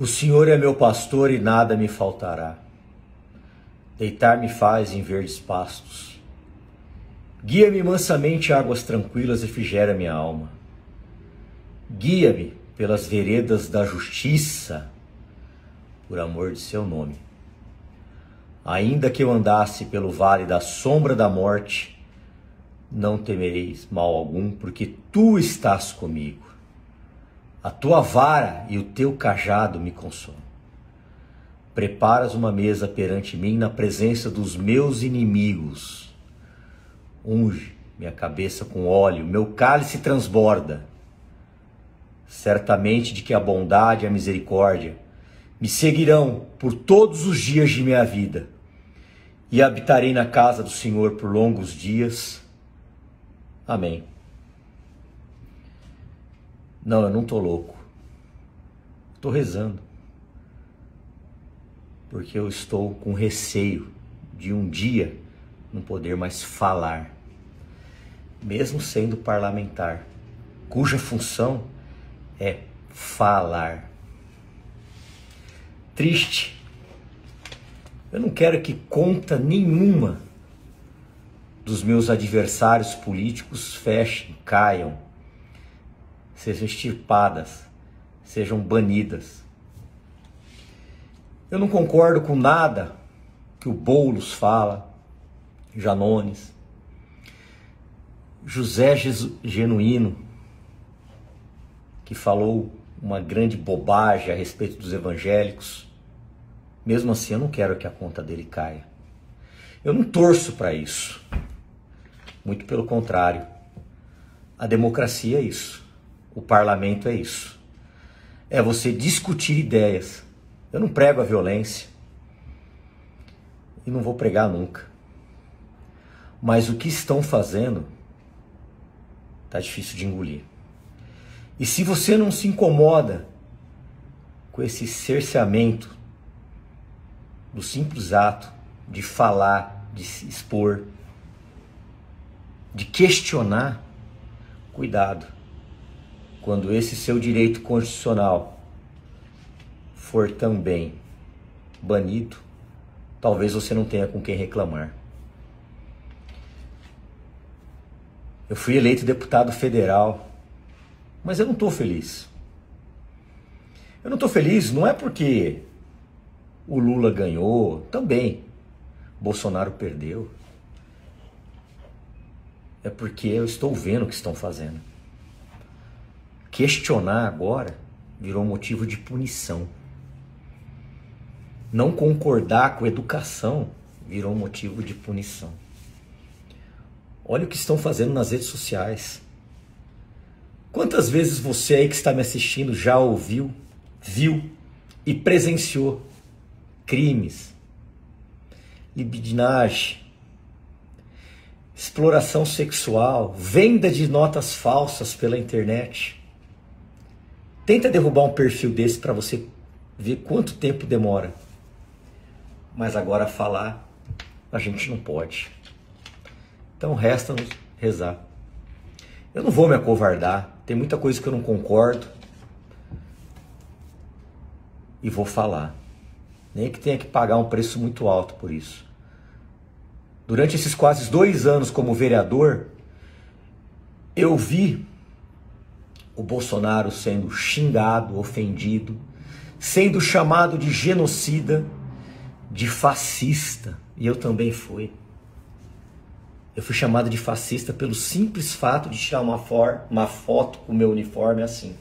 O Senhor é meu pastor e nada me faltará. Deitar-me faz em verdes pastos. Guia-me mansamente a águas tranquilas e refrigera minha alma. Guia-me pelas veredas da justiça, por amor de seu nome. Ainda que eu andasse pelo vale da sombra da morte, não temereis mal algum, porque tu estás comigo. A tua vara e o teu cajado me consolam. Preparas uma mesa perante mim na presença dos meus inimigos. Unge minha cabeça com óleo, meu cálice transborda. Certamente de que a bondade e a misericórdia me seguirão por todos os dias de minha vida, e habitarei na casa do Senhor por longos dias. Amém. Não, eu não tô louco. Estou rezando. Porque eu estou com receio de um dia não poder mais falar, mesmo sendo parlamentar, cuja função é falar. Triste. Eu não quero que conta nenhuma dos meus adversários políticos fechem, caiam sejam extirpadas, sejam banidas. Eu não concordo com nada que o Boulos fala, Janones, José Genuíno, que falou uma grande bobagem a respeito dos evangélicos. Mesmo assim, eu não quero que a conta dele caia. Eu não torço para isso. Muito pelo contrário. A democracia é isso. O parlamento é isso. É você discutir ideias. Eu não prego a violência. E não vou pregar nunca. Mas o que estão fazendo tá difícil de engolir. E se você não se incomoda com esse cerceamento do simples ato de falar, de se expor, de questionar, cuidado quando esse seu direito constitucional for também banido, talvez você não tenha com quem reclamar. Eu fui eleito deputado federal, mas eu não estou feliz. Eu não estou feliz não é porque o Lula ganhou, também. Bolsonaro perdeu. É porque eu estou vendo o que estão fazendo. Questionar agora virou motivo de punição. Não concordar com educação virou motivo de punição. Olha o que estão fazendo nas redes sociais. Quantas vezes você aí que está me assistindo já ouviu, viu e presenciou crimes, libidinagem, exploração sexual, venda de notas falsas pela internet? Tenta derrubar um perfil desse para você ver quanto tempo demora. Mas agora falar a gente não pode. Então resta-nos rezar. Eu não vou me acovardar, tem muita coisa que eu não concordo. E vou falar. Nem que tenha que pagar um preço muito alto por isso. Durante esses quase dois anos como vereador, eu vi o Bolsonaro sendo xingado, ofendido, sendo chamado de genocida, de fascista, e eu também fui. Eu fui chamado de fascista pelo simples fato de tirar uma, for, uma foto com o meu uniforme assim.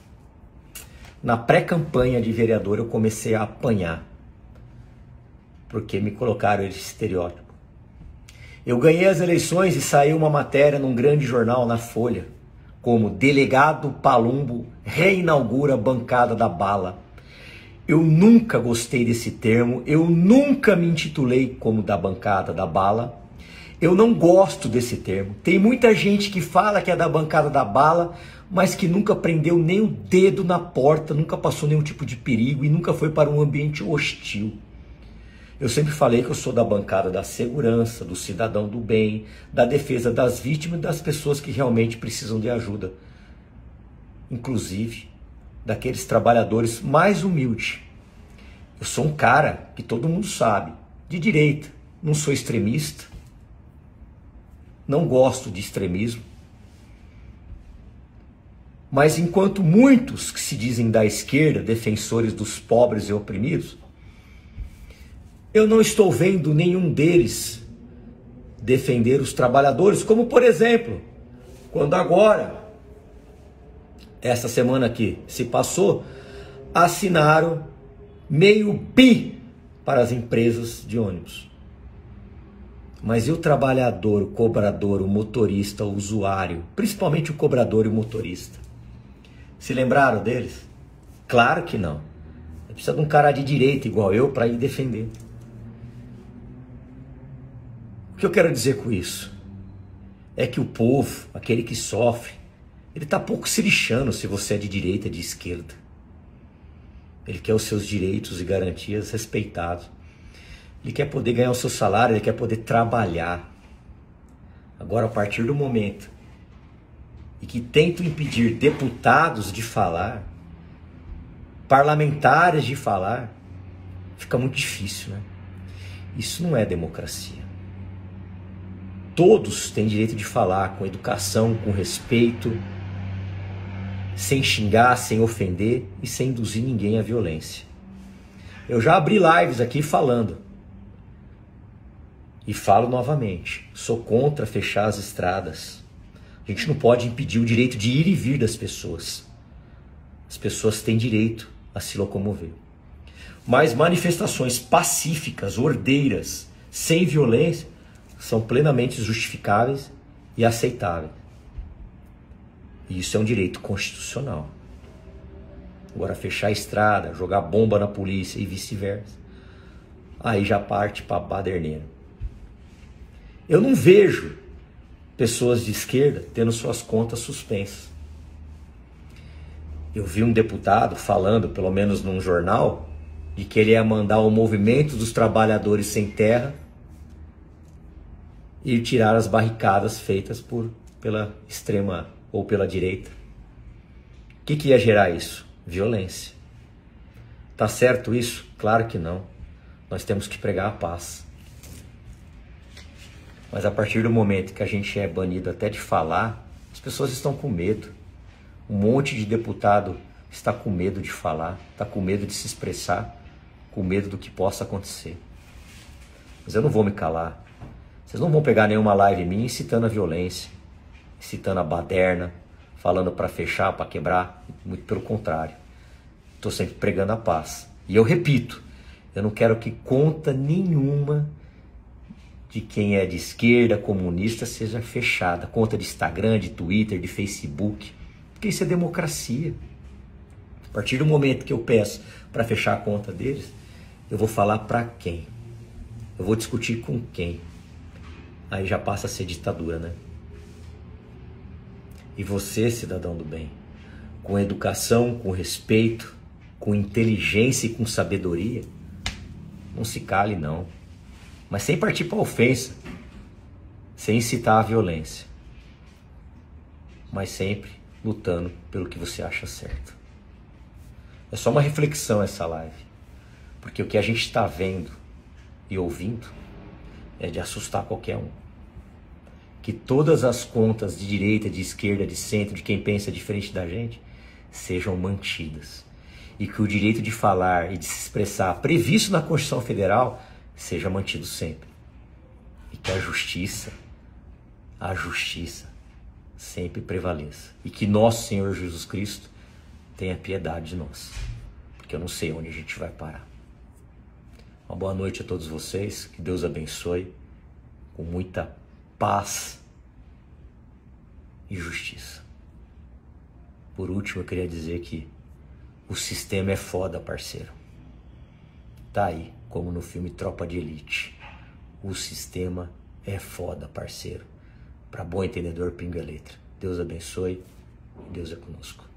Na pré-campanha de vereador eu comecei a apanhar, porque me colocaram esse estereótipo. Eu ganhei as eleições e saiu uma matéria num grande jornal na Folha como delegado Palumbo reinaugura a bancada da bala. Eu nunca gostei desse termo, eu nunca me intitulei como da bancada da bala. Eu não gosto desse termo. Tem muita gente que fala que é da bancada da bala, mas que nunca prendeu nem o dedo na porta, nunca passou nenhum tipo de perigo e nunca foi para um ambiente hostil. Eu sempre falei que eu sou da bancada da segurança, do cidadão do bem, da defesa das vítimas e das pessoas que realmente precisam de ajuda. Inclusive daqueles trabalhadores mais humildes Eu sou um cara que todo mundo sabe, de direita, não sou extremista, não gosto de extremismo. Mas enquanto muitos que se dizem da esquerda, defensores dos pobres e oprimidos, eu não estou vendo nenhum deles defender os trabalhadores, como por exemplo, quando agora, essa semana aqui se passou, assinaram meio bi para as empresas de ônibus. Mas e o trabalhador, o cobrador, o motorista, o usuário, principalmente o cobrador e o motorista? Se lembraram deles? Claro que não. Precisa de um cara de direita igual eu para ir defender. O que eu quero dizer com isso? É que o povo, aquele que sofre, ele está pouco se lixando se você é de direita de esquerda. Ele quer os seus direitos e garantias respeitados. Ele quer poder ganhar o seu salário, ele quer poder trabalhar. Agora, a partir do momento e que tentam impedir deputados de falar, parlamentares de falar, fica muito difícil, né? Isso não é democracia. Todos têm direito de falar com educação, com respeito, sem xingar, sem ofender e sem induzir ninguém à violência. Eu já abri lives aqui falando. E falo novamente: sou contra fechar as estradas a gente não pode impedir o direito de ir e vir das pessoas. As pessoas têm direito a se locomover. Mas manifestações pacíficas, ordeiras, sem violência, são plenamente justificáveis e aceitáveis. E isso é um direito constitucional. Agora, fechar a estrada, jogar bomba na polícia e vice-versa, aí já parte para baderneira. Eu não vejo pessoas de esquerda tendo suas contas suspensas. Eu vi um deputado falando, pelo menos num jornal, de que ele ia mandar o movimento dos trabalhadores sem terra e tirar as barricadas feitas por pela extrema ou pela direita. O que, que ia gerar isso? Violência. Tá certo isso? Claro que não. Nós temos que pregar a paz. Mas a partir do momento que a gente é banido até de falar, as pessoas estão com medo. Um monte de deputado está com medo de falar, está com medo de se expressar, com medo do que possa acontecer. Mas eu não vou me calar. Vocês não vão pegar nenhuma live minha incitando a violência, incitando a baderna, falando para fechar, para quebrar. Muito pelo contrário. Estou sempre pregando a paz. E eu repito, eu não quero que conta nenhuma de quem é de esquerda, comunista, seja fechada. Conta de Instagram, de Twitter, de Facebook. Porque isso é democracia. A partir do momento que eu peço para fechar a conta deles, eu vou falar para quem? Eu vou discutir com quem? Aí já passa a ser ditadura, né? E você, cidadão do bem, com educação, com respeito, com inteligência e com sabedoria, não se cale não mas sem partir para ofensa, sem incitar a violência, mas sempre lutando pelo que você acha certo. É só uma reflexão essa live, porque o que a gente está vendo e ouvindo é de assustar qualquer um. Que todas as contas de direita, de esquerda, de centro, de quem pensa diferente da gente, sejam mantidas. E que o direito de falar e de se expressar, previsto na Constituição Federal, seja mantido sempre. E que a justiça, a justiça, sempre prevaleça. E que nosso Senhor Jesus Cristo tenha piedade de nós. Porque eu não sei onde a gente vai parar. Uma boa noite a todos vocês. Que Deus abençoe com muita paz e justiça. Por último, eu queria dizer que o sistema é foda, parceiro. Tá aí como no filme Tropa de Elite. O sistema é foda, parceiro. Para bom entendedor, pinga letra. Deus abençoe Deus é conosco.